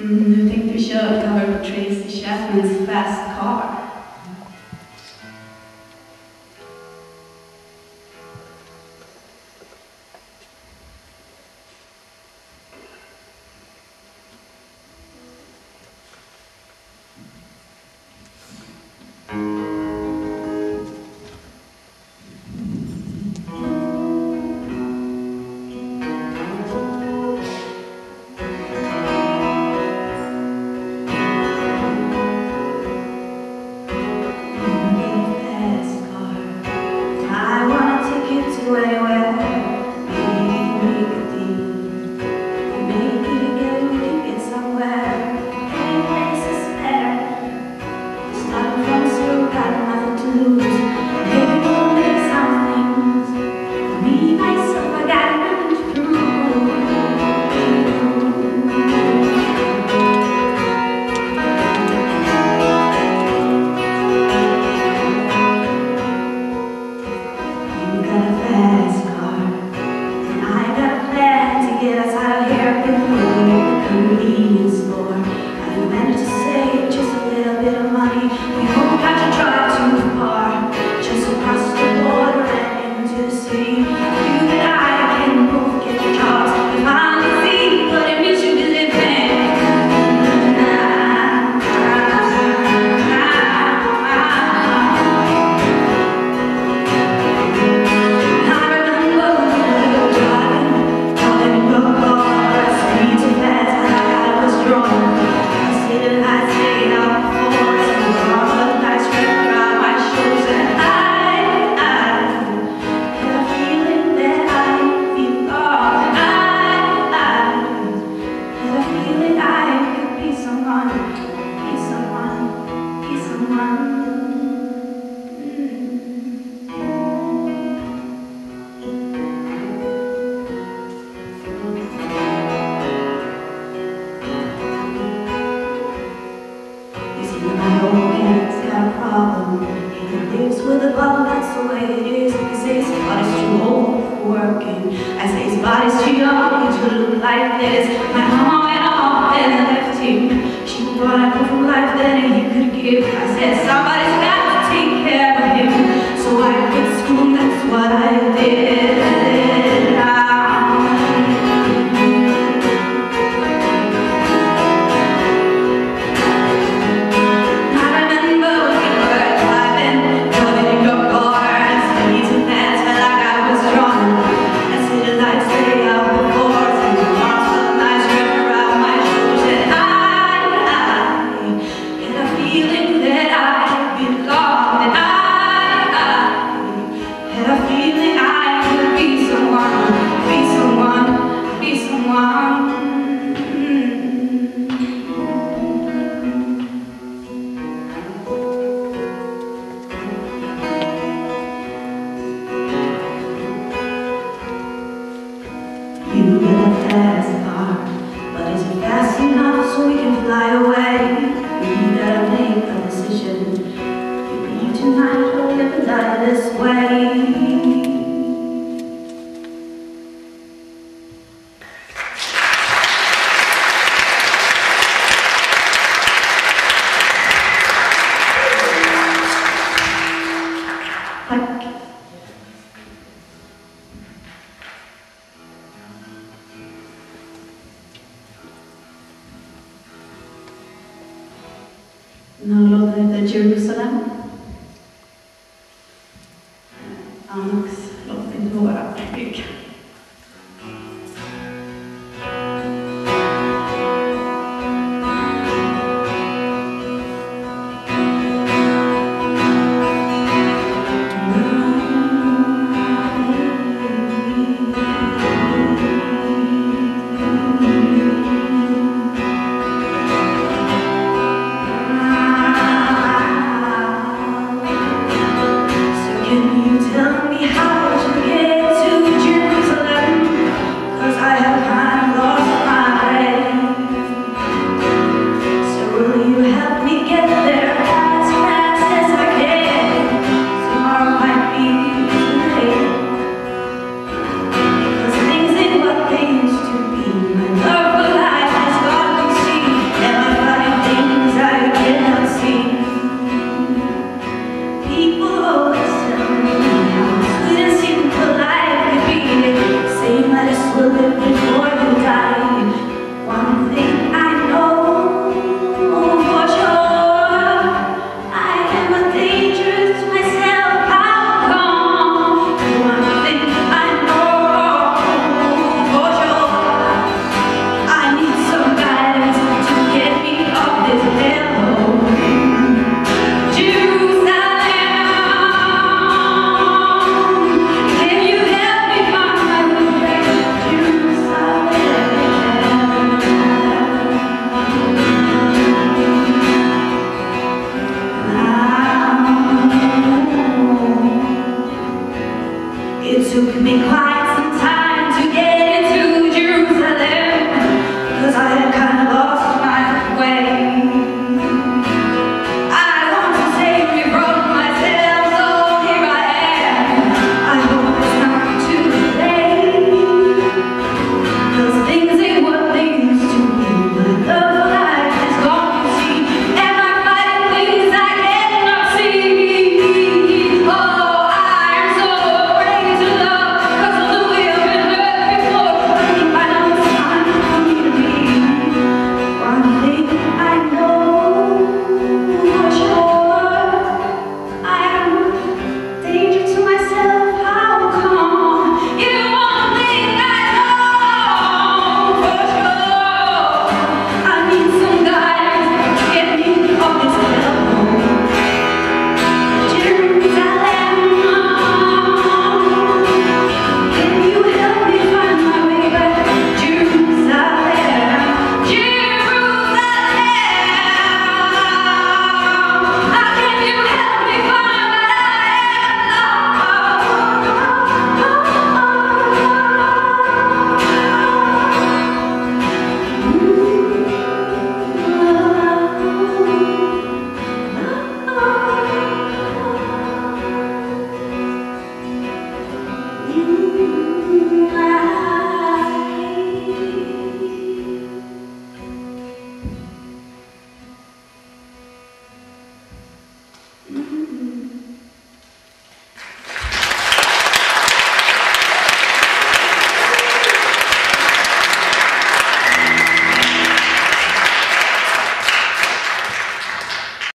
Mm, I think the show of cover portrays the Chapman's fast car. life is My mama went off and left you She thought I grew life that you could give. I said somebody's got to take care of him So this way. Thank Annox låt inte våra bygga. Am?